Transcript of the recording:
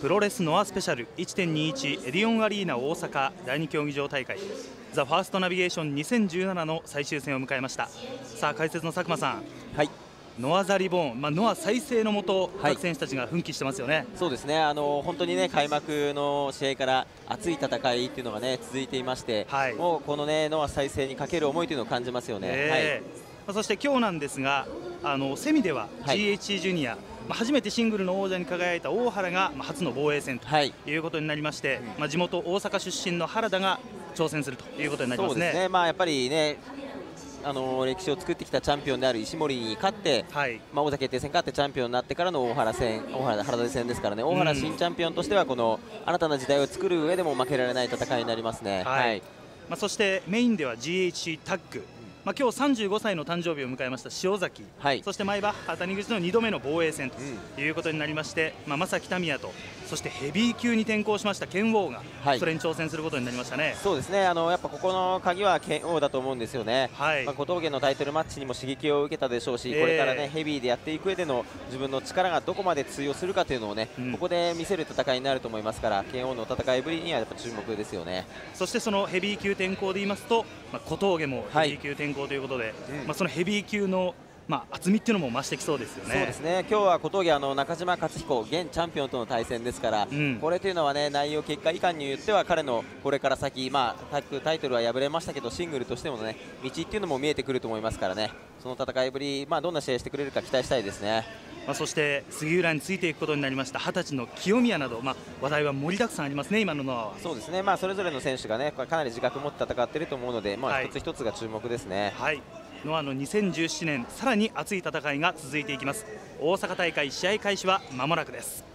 プロレスノアスペシャル1.21エディオンアリーナ大阪第2競技場大会ザ・ファーストナビゲーション2017の最終戦を迎えました。さあ解説の佐久間さん。はい。ノア・ザ・リボーン、まあ、ノア再生のもと、はい、各選手たちが奮起してますよね。そうですね。あの本当にね開幕の試合から熱い戦いっていうのがね続いていまして、はい、もうこのねノア再生にかける思いというのを感じますよね。え。ー、はい。まあ、そして今日なんですがあのセミでは GH ジュニア、はい、まあ、初めてシングルの王者に輝いた大原が、まあ、初の防衛戦とい。うことになりまして、はい、まあ、地元大阪出身の原田が挑戦するということになりますね。ね。まあ、やっぱりねあの歴史を作ってきたチャンピオンである石森に勝って、はい、まあ、王座決定戦勝ってチャンピオンになってからの大原戦大原原田戦ですからね。大原新チャンピオンとしてはこの新たな時代を作る上でも負けられない戦いになりますね。はい、はい、まあ、そしてメインでは GHC タッグまあ、今日35歳の誕生日を迎えました塩崎、はい、そして前場谷口の2度目の防衛戦ということになりまして、うん、まあ、正木民也とそしてヘビー級に転向しました剣王が、それに挑戦することになりましたね。そうですね。あのやっぱここの鍵は剣王だと思うんですよね、はい。まあ、小峠のタイトルマッチにも刺激を受けたでしょうし、えー、これからねヘビーでやっていく上での自分の力がどこまで通用するかというのをね、うん、ここで見せる戦いになると思いますから剣王の戦いぶりにはやっぱ注目ですよね。そしてそのヘビー級転向で言いますと、まあ、小峠もヘビー級転向ということで、はいまあ、そのヘビー級のまあ、厚みっていうのも増してきそうですよね。そうですね。今日は小峠あの中島克彦現チャンピオンとの対戦ですから、うん、これというのはね内容結果以下に言っては彼のこれから先まあタッグタイトルは敗れましたけどシングルとしてもね道っていうのも見えてくると思いますからね。その戦いぶりまあどんな試合してくれるか期待したいですね。まあ、そして杉浦についていくことになりました二十歳の清宮など、まあ、話題は盛りだくさんありますね、今ののそうですね、まあ、それぞれの選手がねかなり自覚を持って戦っていると思うので、まあ、一つ一つが注目ですね。はいノアの2017年さらに熱い戦いが続いていきます。大阪大会試合開始は間もなくです。